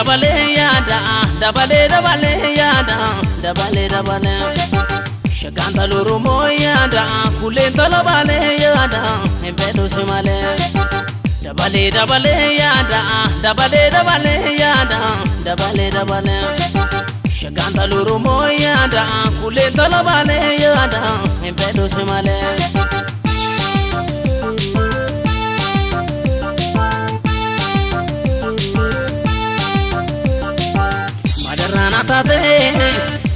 Dabalee yaada dabalee dabalee yaada dabalee shagaan tala Oromoo yaada kuleen tala baalee yaada hin fedhuusi malee. Dabalee dabalee yaada dabalee dabalee yaada dabalee dabalee shagaan tala Oromoo yaada kuleen tala baalee yaada fedhuusi malee. Taatee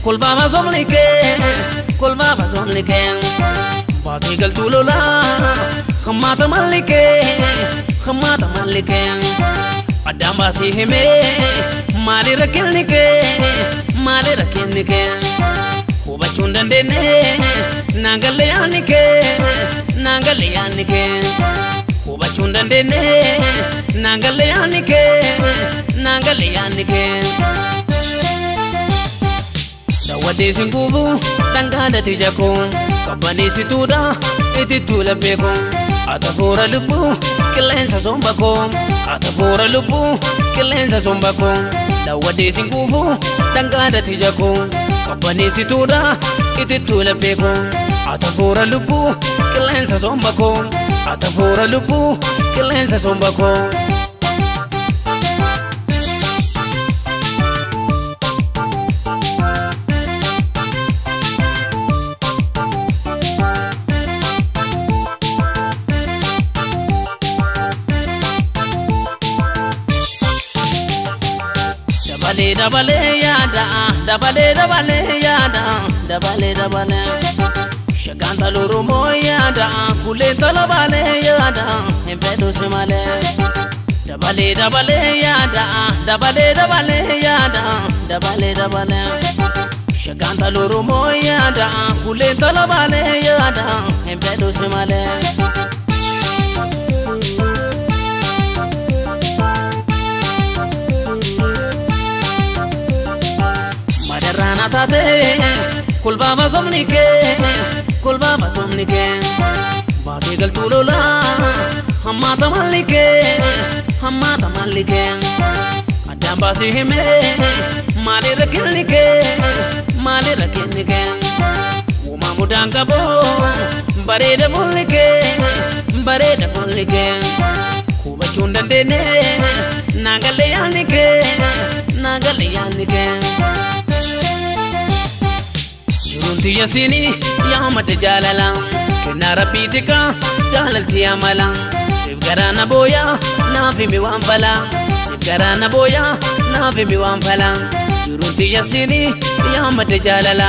kolbaaba somni kee kolbaaba somni kee baatee galtuu lolaa hammaata malli kee hammaata malli kee addaan baasii himee maali rakkinni kee maali rakkinni kee hubachuu hin dandeenye naangalee yaanni kee naangalee yaanni kee hubachuu hin dandeenye naangalee yaanni kee. Qabdeessi guubuu dhangaadhati jakuun qabbaneessituudha itti tuula beekuun. Atafoora lubbuu qilleensa somba koom atafoora lubbuu qilleensa somba koom daawwadeessi guubuu dhangaadhati jakuun qabbaneessituudha itti tuula beekuun. Atafoora lubbuu qilleensa somba koom atafoora lubbuu qilleensa somba koom. dabale dabale yada dabale dabale yada dabale dabale shagantalo romo yada kulentalo bale yada empedos male dabale dabale yada dabale dabale yada dabale dabale shagantalo romo yada kulentalo bale yada empedos male baalee yaada hin fedhuusi malee. Madarraan taatee kolbaaba somni kee kolbaaba somni kee baatee galtuu lolaa hammaata malli kee hammaata malli kee addaan baasii himee maali rakkinni kee maali rakkinni tiyya siinii yaa madda jaalala kennaa rabbii xiqqaa jaalalti amala. Siif garaa na booyaa naaf himi waan fala siif garaa na booyaa naaf himi waan fala Jiruun tiyya siinii yaa madda jaalala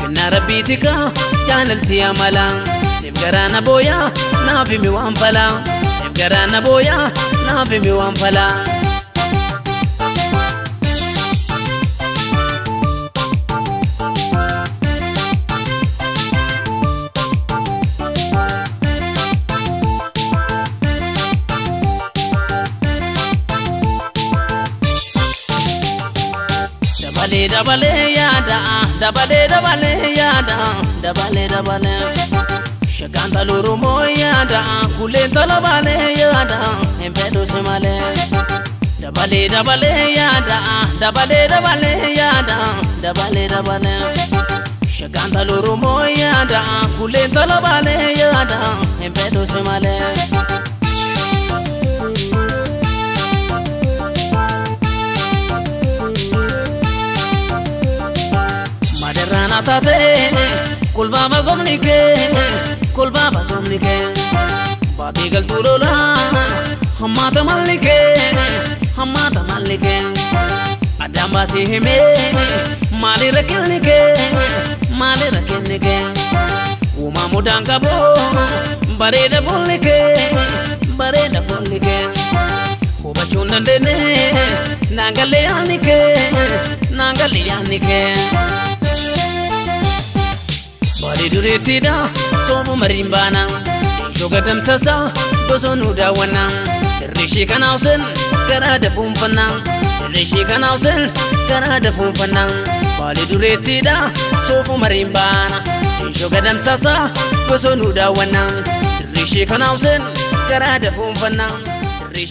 kennaa rabbii xiqqaa jaalalti amala. Siif garaa na booyaa naaf himi waan fala siif garaa na booyaa naaf himi waan fala. Dabalee dabalee yaada dabalee dabalee yaada dabalee dabalee shagaan tala Oromoo yaada kuleen tala baalee yaada hin fedhuusi malee dabalee dabalee yaada dabalee dabalee yaada dabalee dabalee shagaan tala Oromoo yaada kuleen tala baalee yaada hin fedhuusi malee. Taatee kolbaaba somni kee kolbaaba somni kee baatee galtuu lolaa hammaata malli kee hammaata malli kee addaan baasii himee maali rakkinni kee maali rakkinni kee uumaa mudaan qaboo bareeda fuulli kee bareeda fuulli kee hubachuu hin dandeenye naangalee yaanni kee naangalee yaanni kee. dhiidureettiidha soofuma riimbaana shoga tamsasaa bosonuu daawwanna irri ishee kanaaf seen garaa dafuunfanna irri ishee kanaaf seen garaa dafuunfanna baali dureettiidha soofuma riimbaana shoga tamsasaa bosonuu daawwanna irri ishee kanaaf seen garaa dafuunfanna irri.